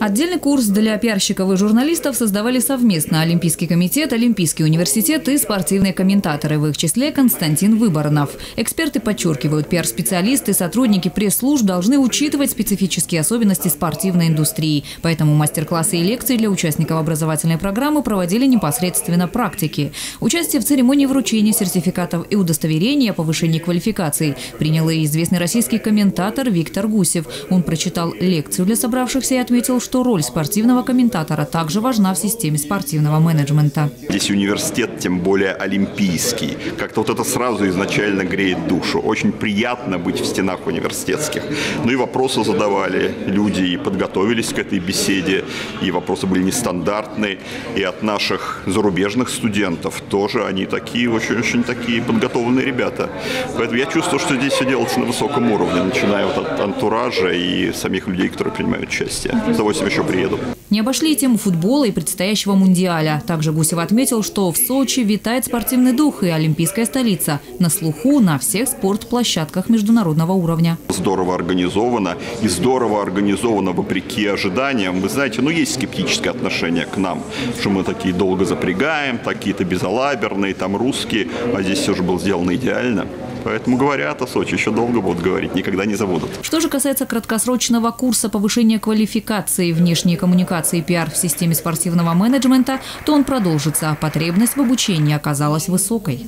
Отдельный курс для пиарщиков и журналистов создавали совместно Олимпийский комитет, Олимпийский университет и спортивные комментаторы, в их числе Константин Выборнов. Эксперты подчеркивают, пиар-специалисты, сотрудники пресс-служб должны учитывать специфические особенности спортивной индустрии. Поэтому мастер-классы и лекции для участников образовательной программы проводили непосредственно практики. Участие в церемонии вручения сертификатов и удостоверения о повышении квалификации принял и известный российский комментатор Виктор Гусев. Он прочитал лекцию для собравшихся и отметил, что роль спортивного комментатора также важна в системе спортивного менеджмента. Здесь университет, тем более олимпийский. Как-то вот это сразу изначально греет душу. Очень приятно быть в стенах университетских. Ну и вопросы задавали люди и подготовились к этой беседе. И вопросы были нестандартные. И от наших зарубежных студентов тоже они такие, очень-очень такие подготовленные ребята. Поэтому я чувствую, что здесь все делается на высоком уровне, начиная вот от антуража и самих людей, которые принимают участие. С удовольствием еще приеду. Не обошли и тему футбола и предстоящего мундиаля. Также Гусев отметил, что в Сочи витает спортивный дух и олимпийская столица. На слуху на всех спортплощадках международного уровня. Здорово организовано и здорово организовано вопреки ожиданиям. Вы знаете, ну есть скептическое отношение к нам, что мы такие долго запрягаем, такие-то безалаберные, там русские, а здесь все же было сделано идеально. Поэтому говорят о Сочи, еще долго будут говорить, никогда не забудут. Что же касается краткосрочного курса повышения квалификации внешней коммуникации и пиар в системе спортивного менеджмента, то он продолжится, а потребность в обучении оказалась высокой.